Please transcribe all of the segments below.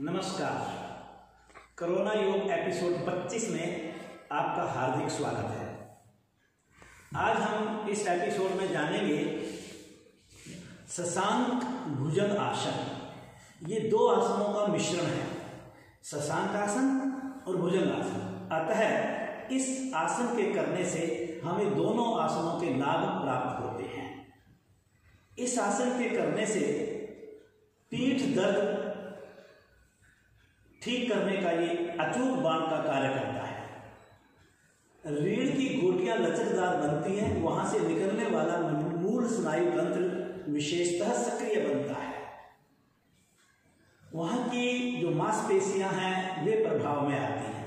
नमस्कार। कोरोना योग एपिसोड 25 में आपका हार्दिक स्वागत है। आज हम इस एपिसोड में जानेंगे शशांक भुजंग आसन। ये दो आसनों का मिश्रण है शशांक आसन और भुजंग आसन अतः इस आसन के करने से हमें दोनों आसनों के लाभ प्राप्त होते हैं। इस आसन के करने से पीठ दर्द ठीक करने का ये अचूक बाण का कार्य करता है। रीढ़ की गोटियाँ लचकदार बनती हैं, वहाँ से निकलने वाला मूल स्नायु तंत्र विशेषतः सक्रिय बनता है। वहाँ की जो मांसपेशियाँ हैं, वे प्रभाव में आती हैं।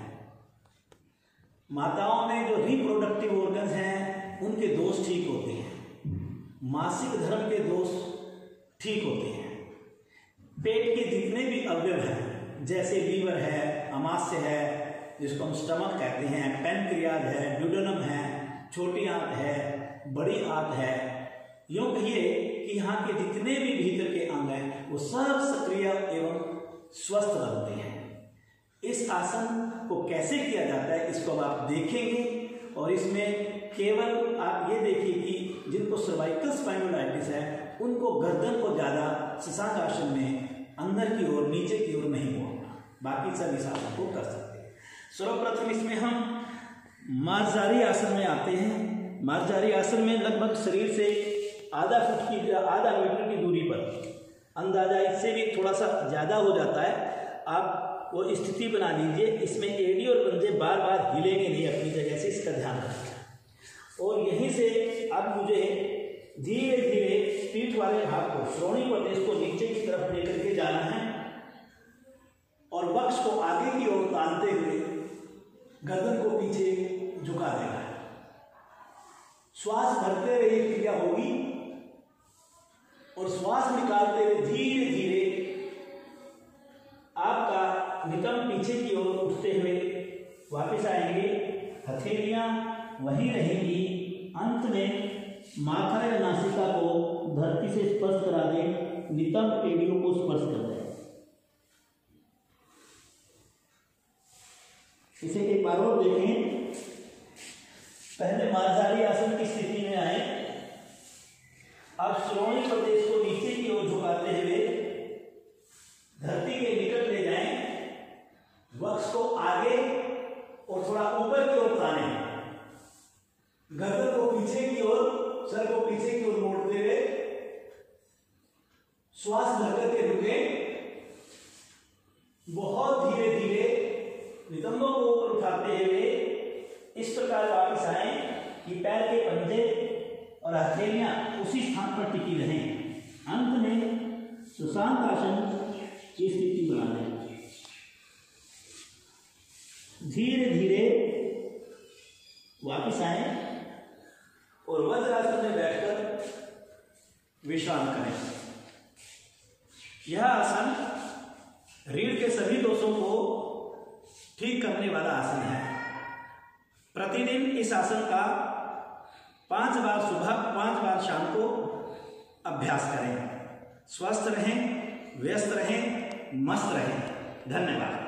माताओं में जो रिप्रोडक्टिव ऑर्गन हैं, उनके दोष ठीक होते हैं। मासिक धर्म के दोष ठीक होते हैं। पेट के जितने भी अवयव हैं जैसे लीवर है अमास्य है, जिसको हम स्टमक कहते हैं, पेनक्रियाज है, ड्यूडनम है, छोटी आंत है, बड़ी आंत है, यूँ कहिए कि यहाँ के जितने भी भीतर के अंग हैं, वो सब सक्रिय एवं स्वस्थ बनते हैं। इस आसन को कैसे किया जाता है, इसको आप देखेंगे और इसमें केवल आप ये देखिए कि जिनको सर्वाइकल स्पाइनोलाइटिस है, उनको गर्दन को ज़्यादा शशांक आसन में अंदर की ओर, नीचे की ओर नहीं मोड़ना बाकी इस आसन को कर सकते हैं। सर्वप्रथम इसमें हम मारजारी आसन में आते हैं। मारजारी आसन में लगभग शरीर से आधा फुट की, आधा मीटर की दूरी पर। अंदाज़ा इससे भी थोड़ा सा ज़्यादा हो जाता है। आप वो स्थिति बना लीजिए, इसमें एडी और पंजे बार बार हिलेंगे नहीं, अपनी जगह से इसका ध्यान रखें और यहीं से अब मुझे धीरे धीरे पीठ वाले भाग को, श्रोणी प्रदेश को नीचे की तरफ़ लेकर के जाना है। वक्ष को आगे की ओर तानते हुए गर्दन को पीछे झुका है। श्वास भरते हुए क्रिया होगी और श्वास निकालते हुए धीरे धीरे आपका नितम पीछे की ओर उठते हुए वापस आएँगे। हथेलियाँ वहीं रहेंगी। अंत में माथा या नासिका को धरती से स्पर्श करा दें। नितंब एड़ियों को स्पर्श कर दें इसे बार और देखें। पहले मारजारी आसन की स्थिति में आए। अब श्रोणी प्रदेश को नीचे की ओर झुकाते हुए धरती के निकट ले जाएँ। वक्ष को आगे और थोड़ा ऊपर की ओर ताने। गर्दन को पीछे की ओर, सर को पीछे की ओर मोड़ते हुए श्वास भरकर के रुके। बहुत धीरे धीरे नितंबों को ऊपर उठाते हुए इस प्रकार वापस आए कि पैर के पंजे और हथेलियाँ उसी स्थान पर टिकी रहें। अंत में सुशांत आसन की स्थिति बना दें। धीरे धीरे वापस आए और वज्रासन में बैठकर विश्राम करें। यह आसन रीढ़ के सभी दोषों को ठीक करने वाला आसन है। प्रतिदिन इस आसन का पाँच बार सुबह, पाँच बार शाम को अभ्यास करें। स्वस्थ रहें, व्यस्त रहें, मस्त रहें। धन्यवाद।